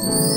Mm-hmm.